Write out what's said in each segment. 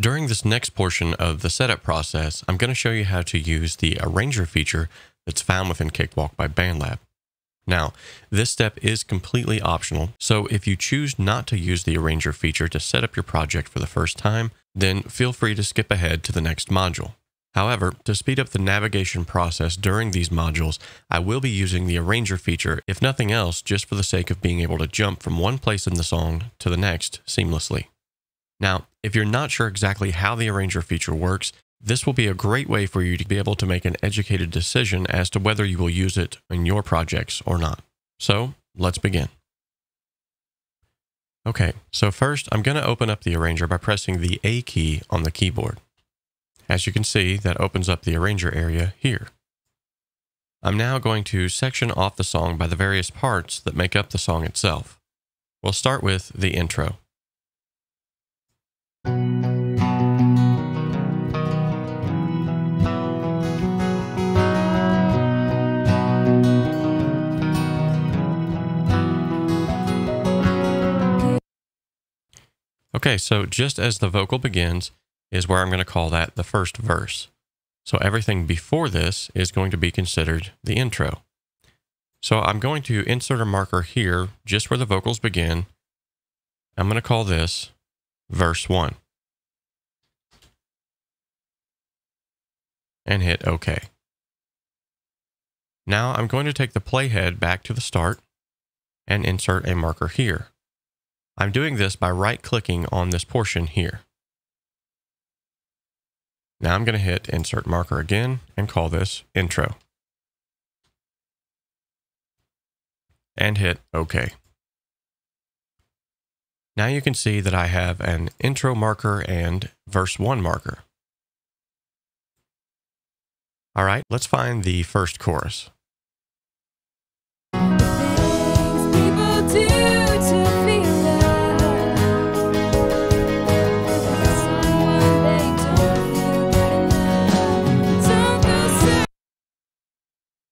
During this next portion of the setup process, I'm going to show you how to use the Arranger feature that's found within Cakewalk by BandLab. Now, this step is completely optional, so if you choose not to use the Arranger feature to set up your project for the first time, then feel free to skip ahead to the next module. However, to speed up the navigation process during these modules, I will be using the Arranger feature, if nothing else, just for the sake of being able to jump from one place in the song to the next seamlessly. Now, if you're not sure exactly how the Arranger feature works, this will be a great way for you to be able to make an educated decision as to whether you will use it in your projects or not. So, let's begin. Okay, so first I'm going to open up the Arranger by pressing the A key on the keyboard. As you can see, that opens up the Arranger area here. I'm now going to section off the song by the various parts that make up the song itself. We'll start with the intro. Okay, so just as the vocal begins is where I'm going to call that the first verse. So everything before this is going to be considered the intro. So I'm going to insert a marker here just where the vocals begin. I'm going to call this verse 1. And hit OK. Now I'm going to take the playhead back to the start and insert a marker here. I'm doing this by right clicking on this portion here. Now I'm going to hit insert marker again and call this intro. And hit OK. Now you can see that I have an intro marker and verse 1 marker. All right, let's find the first chorus.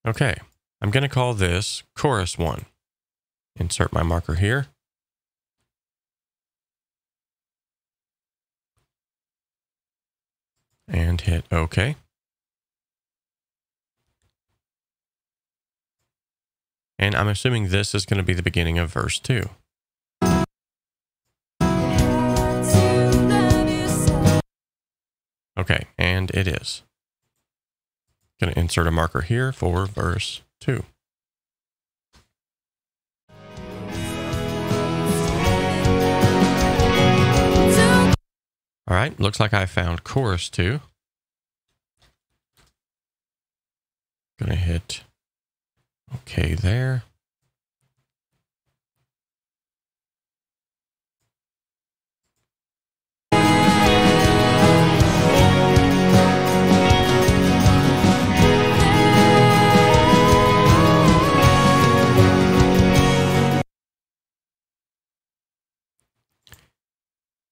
Okay, I'm going to call this chorus one. Insert my marker here. And hit OK. And I'm assuming this is going to be the beginning of verse 2. Okay, and it is. Going to insert a marker here for verse 2. All right, looks like I found chorus 2. Going to hit OK there.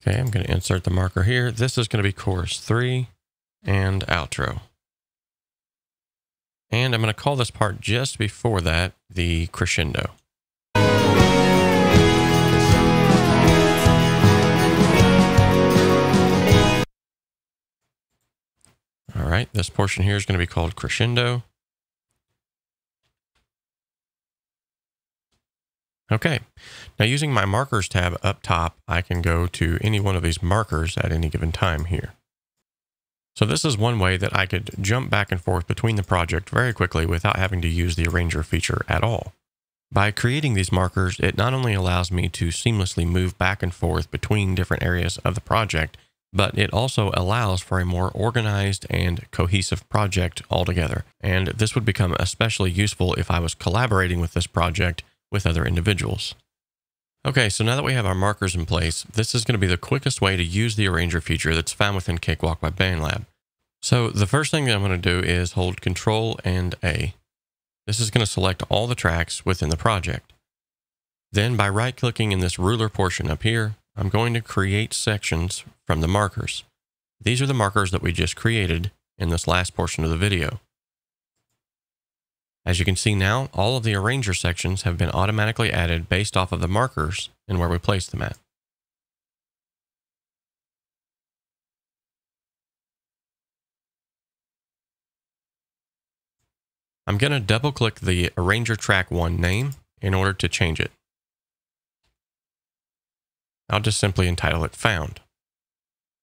Okay, I'm going to insert the marker here. This is going to be chorus three and outro. And I'm going to call this part just before that the crescendo. All right, this portion here is going to be called crescendo. Okay, now using my markers tab up top, I can go to any one of these markers at any given time here. So this is one way that I could jump back and forth between the project very quickly without having to use the Arranger feature at all. By creating these markers, it not only allows me to seamlessly move back and forth between different areas of the project, but it also allows for a more organized and cohesive project altogether. And this would become especially useful if I was collaborating with this project with other individuals. Okay, so now that we have our markers in place, this is going to be the quickest way to use the Arranger feature that's found within Cakewalk by BandLab. So the first thing that I'm going to do is hold Control and A. This is going to select all the tracks within the project. Then by right-clicking in this ruler portion up here, I'm going to create sections from the markers. These are the markers that we just created in this last portion of the video. As you can see now, all of the arranger sections have been automatically added based off of the markers and where we place them at. I'm going to double click the arranger track 1 name in order to change it. I'll just simply entitle it found.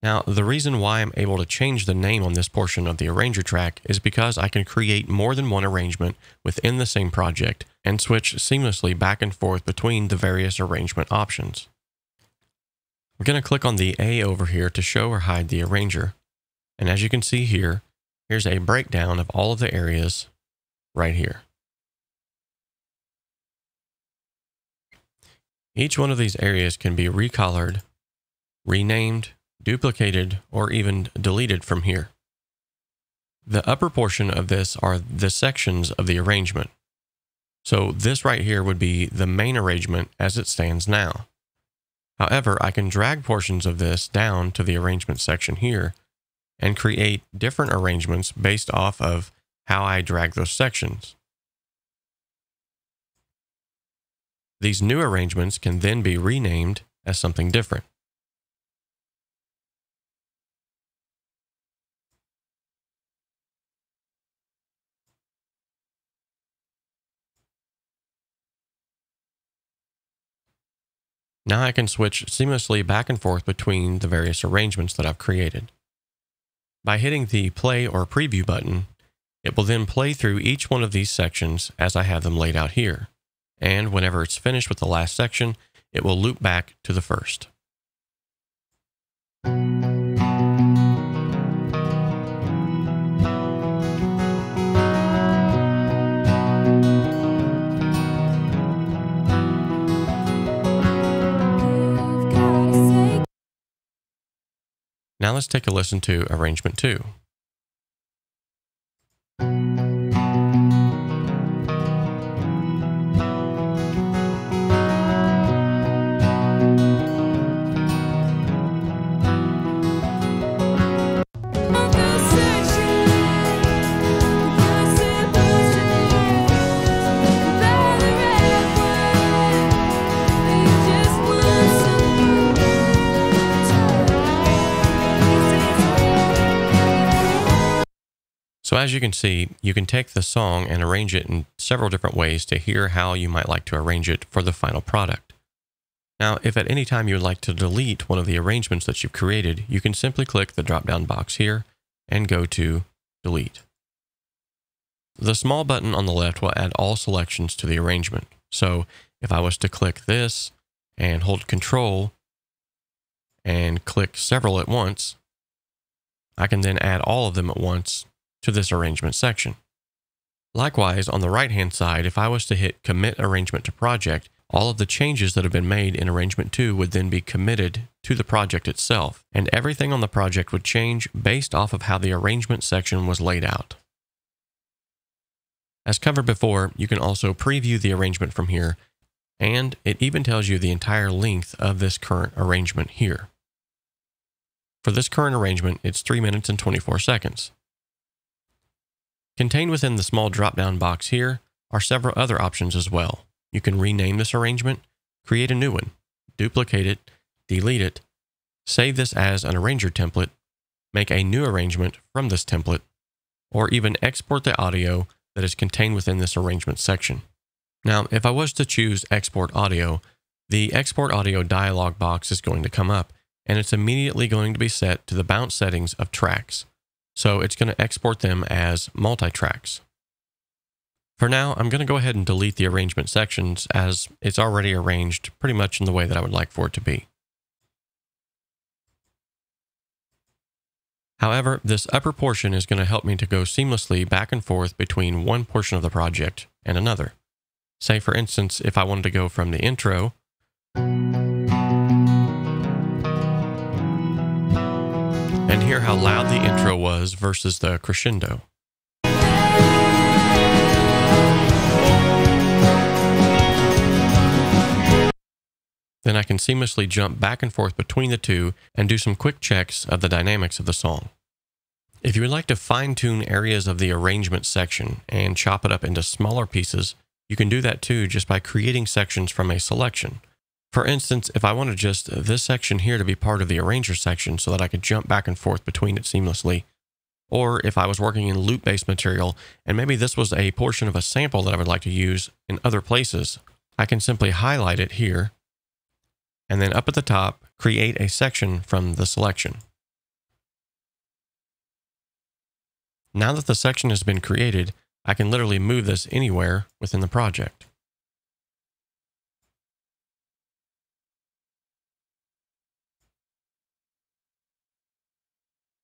Now, the reason why I'm able to change the name on this portion of the arranger track is because I can create more than one arrangement within the same project and switch seamlessly back and forth between the various arrangement options. We're going to click on the A over here to show or hide the arranger. And as you can see here, here's a breakdown of all of the areas right here. Each one of these areas can be recolored, renamed, duplicated, or even deleted from here. The upper portion of this are the sections of the arrangement. So this right here would be the main arrangement as it stands now. However, I can drag portions of this down to the arrangement section here and create different arrangements based off of how I drag those sections. These new arrangements can then be renamed as something different. Now I can switch seamlessly back and forth between the various arrangements that I've created. By hitting the play or preview button, it will then play through each one of these sections as I have them laid out here. And whenever it's finished with the last section, it will loop back to the first. Now let's take a listen to arrangement two. So as you can see, you can take the song and arrange it in several different ways to hear how you might like to arrange it for the final product. Now, if at any time you would like to delete one of the arrangements that you've created, you can simply click the drop-down box here and go to Delete. The small button on the left will add all selections to the arrangement. So if I was to click this and hold Control and click several at once, I can then add all of them at once to this arrangement section. Likewise, on the right-hand side, if I was to hit Commit Arrangement to Project, all of the changes that have been made in Arrangement 2 would then be committed to the project itself, and everything on the project would change based off of how the arrangement section was laid out. As covered before, you can also preview the arrangement from here, and it even tells you the entire length of this current arrangement here. For this current arrangement, it's 3 minutes and 24 seconds. Contained within the small drop-down box here are several other options as well. You can rename this arrangement, create a new one, duplicate it, delete it, save this as an arranger template, make a new arrangement from this template, or even export the audio that is contained within this arrangement section. Now, if I was to choose export audio, the export audio dialog box is going to come up and it's immediately going to be set to the bounce settings of tracks. So it's going to export them as multi-tracks. For now, I'm going to go ahead and delete the arrangement sections as it's already arranged pretty much in the way that I would like for it to be. However, this upper portion is going to help me to go seamlessly back and forth between one portion of the project and another. Say, for instance, if I wanted to go from the intro hear how loud the intro was versus the crescendo. Then I can seamlessly jump back and forth between the two and do some quick checks of the dynamics of the song. If you would like to fine tune areas of the arrangement section and chop it up into smaller pieces, you can do that too just by creating sections from a selection. For instance, if I wanted just this section here to be part of the arranger section so that I could jump back and forth between it seamlessly, Or if I was working in loop-based material and maybe this was a portion of a sample that I would like to use in other places, I can simply highlight it here and then up at the top, create a section from the selection. Now that the section has been created, I can literally move this anywhere within the project.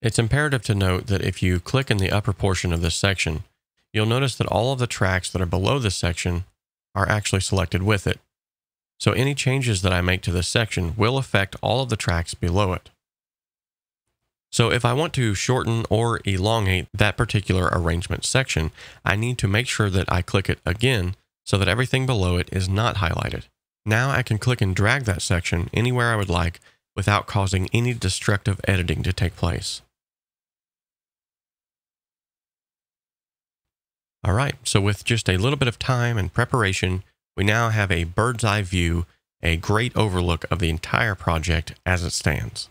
It's imperative to note that if you click in the upper portion of this section, you'll notice that all of the tracks that are below this section are actually selected with it. So any changes that I make to this section will affect all of the tracks below it. So if I want to shorten or elongate that particular arrangement section, I need to make sure that I click it again so that everything below it is not highlighted. Now I can click and drag that section anywhere I would like without causing any destructive editing to take place. All right, so with just a little bit of time and preparation, we now have a bird's eye view, a great overlook of the entire project as it stands.